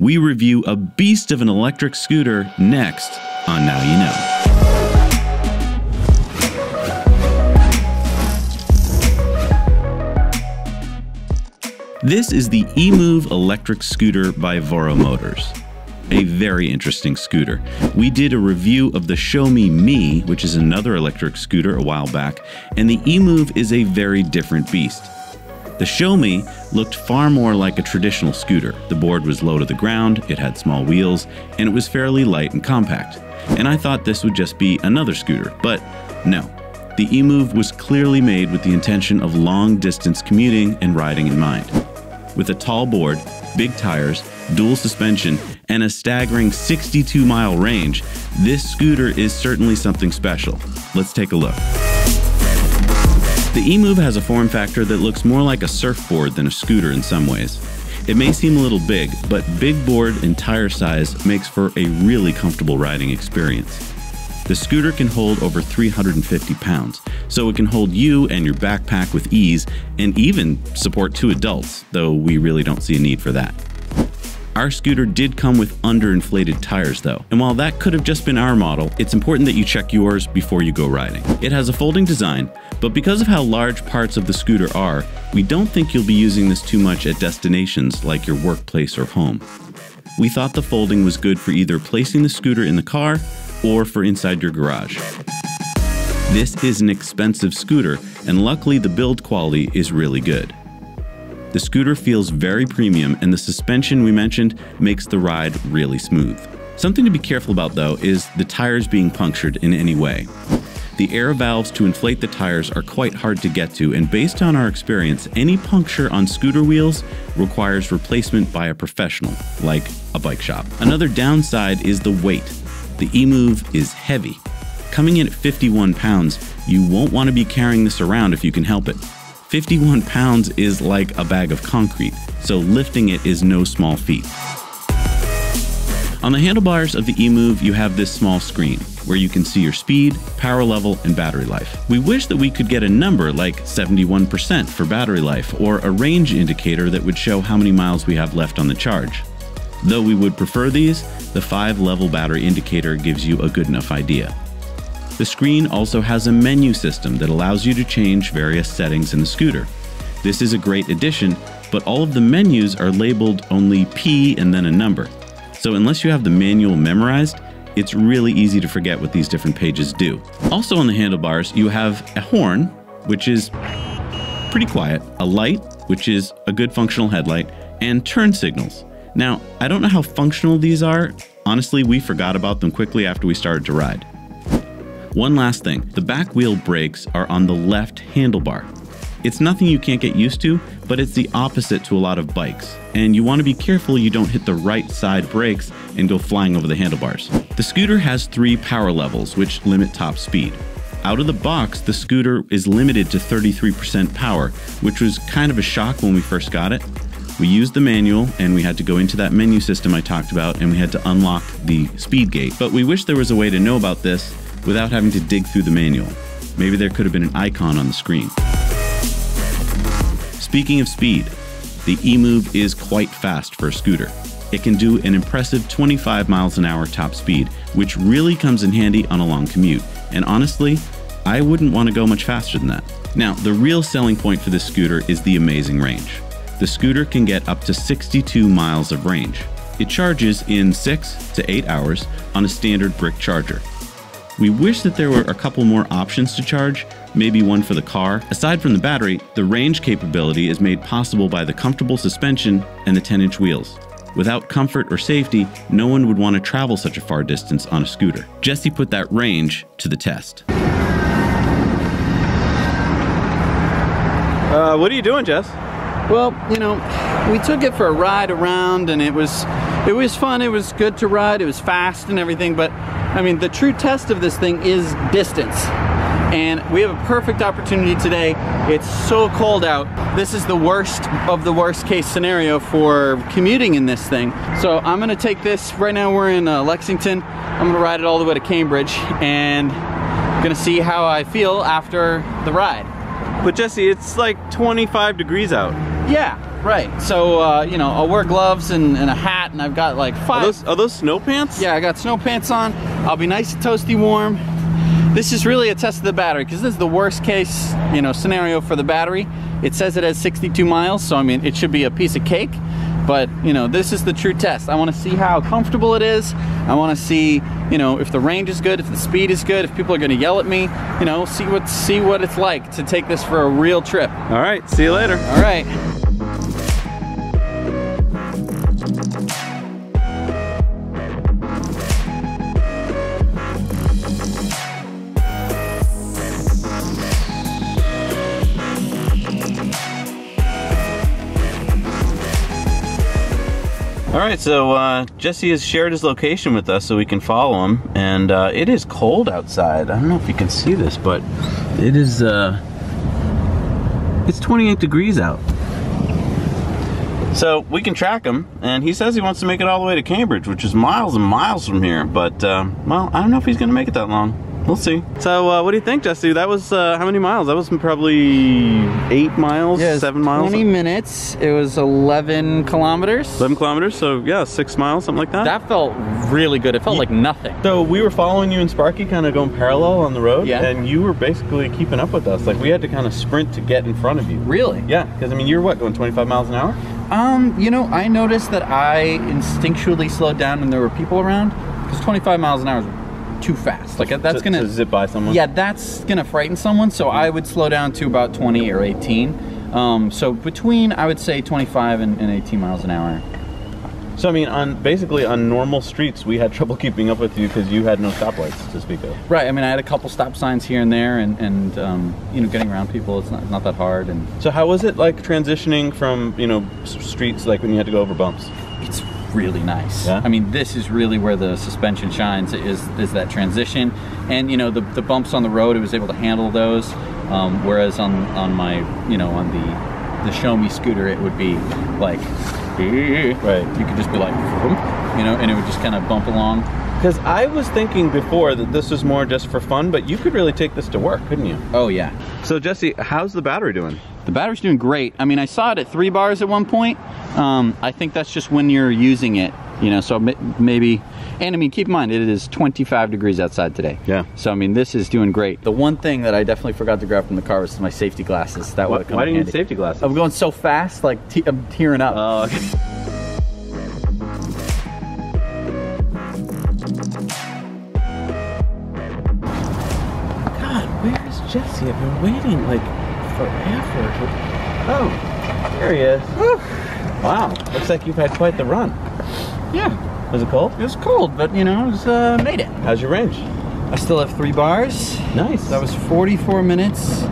We review a beast of an electric scooter next on Now You Know. This is the eMove electric scooter by Voro Motors. A very interesting scooter. We did a review of the Xiaomi Mi, which is another electric scooter, a while back, and the eMove is a very different beast. The Xiaomi looked far more like a traditional scooter. The board was low to the ground, it had small wheels, and it was fairly light and compact. And I thought this would just be another scooter, but no. The eMove was clearly made with the intention of long distance commuting and riding in mind. With a tall board, big tires, dual suspension, and a staggering 62 mile range, this scooter is certainly something special. Let's take a look. The eMove has a form factor that looks more like a surfboard than a scooter in some ways. It may seem a little big, but big board and tire size makes for a really comfortable riding experience. The scooter can hold over 350 pounds, so it can hold you and your backpack with ease and even support two adults, though we really don't see a need for that. Our scooter did come with underinflated tires though, and while that could have just been our model, it's important that you check yours before you go riding. It has a folding design, but because of how large parts of the scooter are, we don't think you'll be using this too much at destinations like your workplace or home. We thought the folding was good for either placing the scooter in the car or for inside your garage. This is an expensive scooter, and luckily the build quality is really good. The scooter feels very premium, and the suspension we mentioned makes the ride really smooth. Something to be careful about though is the tires being punctured in any way. The air valves to inflate the tires are quite hard to get to, and based on our experience, any puncture on scooter wheels requires replacement by a professional, like a bike shop. Another downside is the weight. The eMove is heavy. Coming in at 51 pounds, you won't want to be carrying this around if you can help it. 51 pounds is like a bag of concrete, so lifting it is no small feat. On the handlebars of the eMove, you have this small screen where you can see your speed, power level, and battery life. We wish that we could get a number like 71% for battery life or a range indicator that would show how many miles we have left on the charge. Though we would prefer these, the 5 level battery indicator gives you a good enough idea. The screen also has a menu system that allows you to change various settings in the scooter. This is a great addition, but all of the menus are labeled only P and then a number. So unless you have the manual memorized, it's really easy to forget what these different pages do. Also on the handlebars, you have a horn, which is pretty quiet, a light, which is a good functional headlight, and turn signals. Now, I don't know how functional these are. Honestly, we forgot about them quickly after we started to ride. One last thing, the back wheel brakes are on the left handlebar. It's nothing you can't get used to, but it's the opposite to a lot of bikes, and you want to be careful you don't hit the right side brakes and go flying over the handlebars. The scooter has three power levels, which limit top speed. Out of the box, the scooter is limited to 33% power, which was kind of a shock when we first got it. We used the manual and we had to go into that menu system I talked about and we had to unlock the speed gate. But we wish there was a way to know about this without having to dig through the manual. Maybe there could have been an icon on the screen. Speaking of speed, the eMove is quite fast for a scooter. It can do an impressive 25 miles an hour top speed, which really comes in handy on a long commute. And honestly, I wouldn't want to go much faster than that. Now, the real selling point for this scooter is the amazing range. The scooter can get up to 62 miles of range. It charges in 6 to 8 hours on a standard brick charger. We wish that there were a couple more options to charge, maybe one for the car. Aside from the battery, the range capability is made possible by the comfortable suspension and the 10 inch wheels. Without comfort or safety, no one would want to travel such a far distance on a scooter. Jesse put that range to the test. Uh, what are you doing, Jess? Well, you know, we took it for a ride around and it was it was fun, it was good to ride, it was fast and everything, but I mean, the true test of this thing is distance. And we have a perfect opportunity today. It's so cold out. This is the worst of the worst case scenario for commuting in this thing. So I'm gonna take this, right now we're in uh, Lexington. I'm gonna ride it all the way to Cambridge and I'm gonna see how I feel after the ride. But Jesse, it's like 25 degrees out. Yeah, right. So, uh, you know, I'll wear gloves and, and, a hat, and I've got like five. Are those, are those snow pants? Yeah, I got snow pants on. I'll be nice and toasty warm. This is really a test of the battery because this is the worst case, you know, scenario for the battery. It says it has 62 miles, so I mean, it should be a piece of cake. But, you know, this is the true test. I want to see how comfortable it is. I want to see, you know, if the range is good, if the speed is good, if people are going to yell at me, you know, see what see what it's like to take this for a real trip. All right, see you later. All right. All right, so uh, Jesse has shared his location with us so we can follow him, and uh, it is cold outside. I don't know if you can see this, but it is. Uh, it's 28 degrees out. So we can track him, and he says he wants to make it all the way to Cambridge, which is miles and miles from here. But uh, well, I don't know if he's going to make it that long. We'll see. So, uh, what do you think, Jesse? That was uh, how many miles? That was probably eight miles, yeah, seven miles. Twenty minutes. It was eleven kilometers. Eleven kilometers. So yeah, six miles, something like that. That felt really good. It felt yeah. like nothing. So we were following you and Sparky, kind of going parallel on the road. Yeah. And you were basically keeping up with us. Like we had to kind of sprint to get in front of you. Really? Yeah. Because I mean, you're what going 25 miles an hour? Um, you know, I noticed that I instinctually slowed down when there were people around. Because 25 miles an hour is too fast. Like that's gonna to zip by someone. Yeah, that's gonna frighten someone. So I would slow down to about 20 or 18. Um, so between I would say 25 and, and 18 miles an hour. So I mean, on basically on normal streets, we had trouble keeping up with you because you had no stoplights to speak of. Right. I mean, I had a couple stop signs here and there, and and um, you know, getting around people, it's not not that hard. And so, how was it like transitioning from you know streets like when you had to go over bumps? It's really nice. Yeah? I mean, this is really where the suspension shines is is that transition, and you know the the bumps on the road, it was able to handle those, um, whereas on on my you know on the the Xiaomi scooter, it would be like, right. You could just be like, you know, and it would just kind of bump along. Because I was thinking before that this was more just for fun, but you could really take this to work, couldn't you? Oh yeah. So Jesse, how's the battery doing? The battery's doing great. I mean, I saw it at three bars at one point. Um, I think that's just when you're using it, you know, so maybe, and I mean, keep in mind, it is 25 degrees outside today. Yeah. So, I mean, this is doing great. The one thing that I definitely forgot to grab from the car was my safety glasses. That would come Why do you need safety glasses? I'm going so fast, like, I'm tearing up. Oh, okay. God, where's Jesse? I've been waiting, like, forever. Oh, there he is. Wow, looks like you've had quite the run. Yeah. Was it cold? It was cold, but you know, it was, uh, made it. How's your range? I still have three bars. Nice. That was 44 minutes,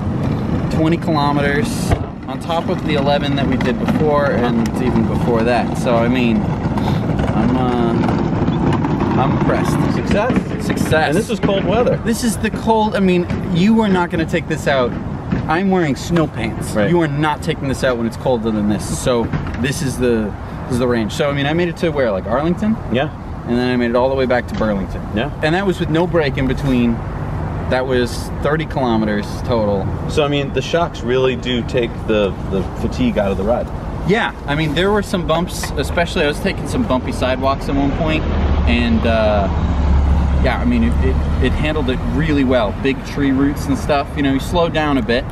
20 kilometers, on top of the 11 that we did before and even before that. So, I mean, I'm, uh, I'm impressed. Success. Success. And this is cold weather. This is the cold, I mean, you are not going to take this out I'm wearing snow pants. Right. You are not taking this out when it's colder than this. So this is the this is the range. So I mean, I made it to where like Arlington. Yeah. And then I made it all the way back to Burlington. Yeah. And that was with no break in between. That was 30 kilometers total. So I mean, the shocks really do take the the fatigue out of the ride. Yeah, I mean, there were some bumps, especially I was taking some bumpy sidewalks at one point, and uh, yeah, I mean, it, it, it, handled it really well. Big tree roots and stuff. You know, you slow down a bit,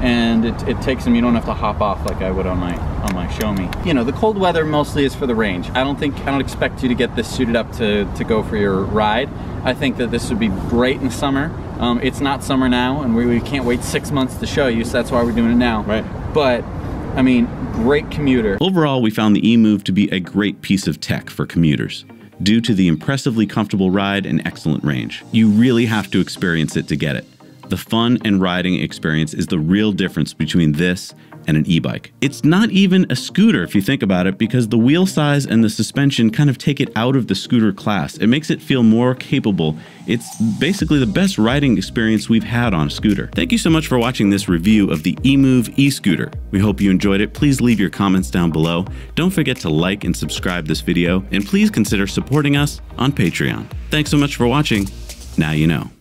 and it, it takes them. You don't have to hop off like I would on my on my Xiaomi. You know, the cold weather mostly is for the range. I don't think I don't expect you to get this suited up to to go for your ride. I think that this would be great in summer. Um, it's not summer now, and we, we can't wait six months to show you. So that's why we're doing it now. Right. But I mean, great commuter. Overall, we found the eMove to be a great piece of tech for commuters due to the impressively comfortable ride and excellent range. You really have to experience it to get it. The fun and riding experience is the real difference between this and an e-bike. It's not even a scooter if you think about it because the wheel size and the suspension kind of take it out of the scooter class. It makes it feel more capable. It's basically the best riding experience we've had on a scooter. Thank you so much for watching this review of the eMove e-scooter. We hope you enjoyed it. Please leave your comments down below. Don't forget to like and subscribe this video and please consider supporting us on Patreon. Thanks so much for watching. Now you know.